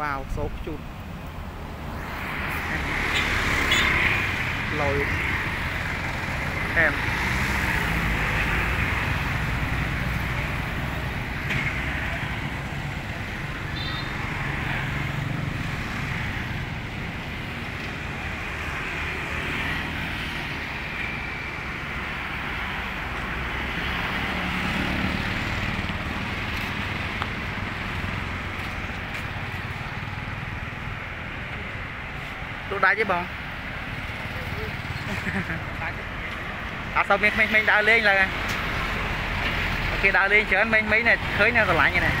វ៉ាវសោកជូតលយអែម ទូដាច់ទេបងអត់សូវមានក្មេងៗដើរលេងឡើយគេដើរលេងច្រើនមិញមិញនេះឃើញនៅស្រឡាញ់នេះ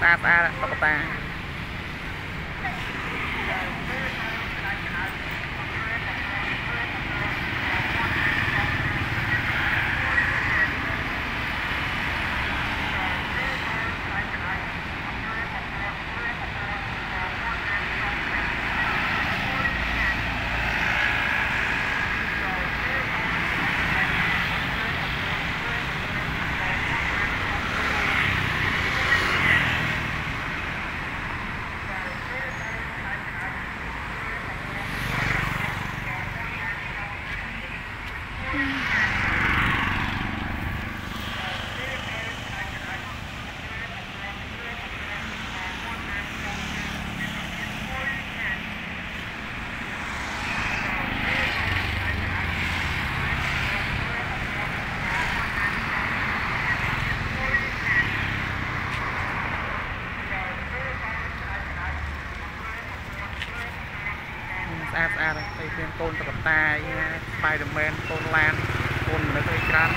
ស្អាតស្អាតតុក្ក តា ស្អាតស្អាតហើយមានកូនតុក្កតាអីណា Spider-Man កូនឡានកូនមនុស្សអីច្រើន